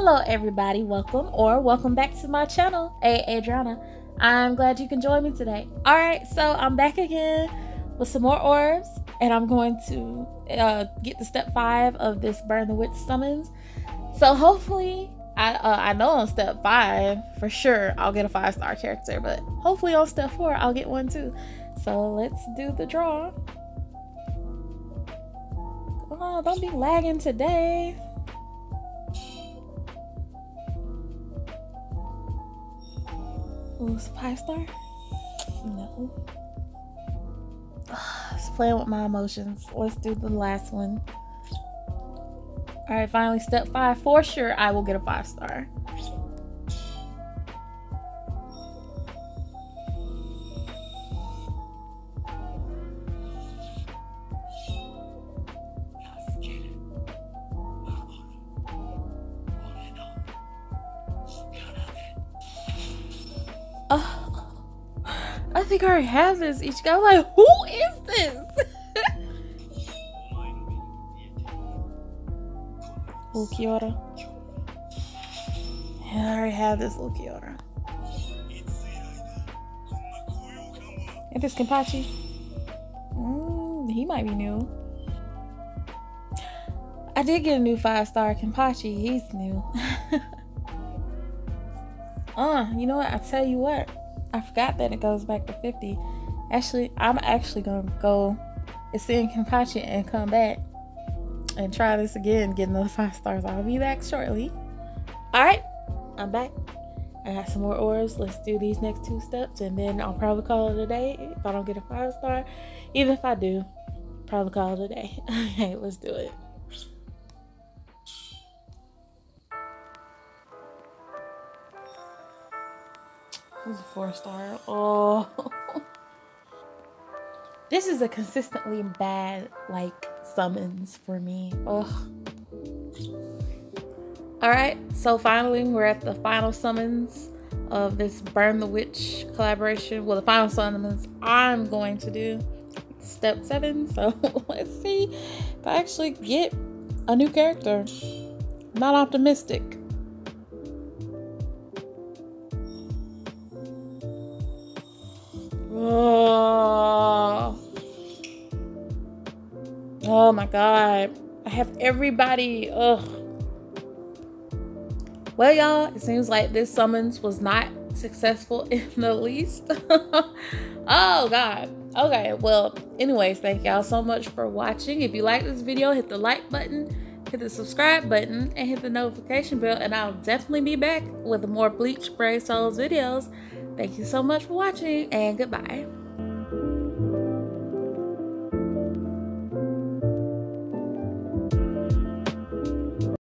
Hello, everybody. Welcome or welcome back to my channel, Hey Adrianna. I'm glad you can join me today. All right, so I'm back again with some more orbs, and I'm going to uh, get to step five of this Burn the Witch summons. So hopefully, I uh, I know on step five for sure I'll get a five star character, but hopefully on step four I'll get one too. So let's do the draw. Oh, don't be lagging today. Ooh, five star? No. Just playing with my emotions. Let's do the last one. Alright, finally, step five. For sure, I will get a five star. Oh, I think I already have this. Each guy like, who is this? Ulquiorra. Yeah, I already have this Ulquiorra. If it's Kenpachi, mm, he might be new. I did get a new five star Kenpachi. He's new. Uh, you know what? I tell you what, I forgot that it goes back to 50. Actually, I'm actually gonna go and ascend Kenpachi and come back and try this again, get another five stars. I'll be back shortly. Alright, I'm back. I got some more orbs. Let's do these next two steps and then I'll probably call it a day if I don't get a five star. Even if I do, probably call it a day. okay, let's do it. This is a four star. Oh. this is a consistently bad, like, summons for me. Ugh. Alright, so finally, we're at the final summons of this Burn the Witch collaboration. Well, the final summons I'm going to do. Step seven. So let's see if I actually get a new character. Not optimistic. Oh my god. I have everybody. Ugh. Well, y'all, it seems like this summons was not successful in the least. oh god. Okay, well, anyways, thank y'all so much for watching. If you like this video, hit the like button, hit the subscribe button, and hit the notification bell, and I'll definitely be back with more Bleach Brave Souls videos. Thank you so much for watching and goodbye.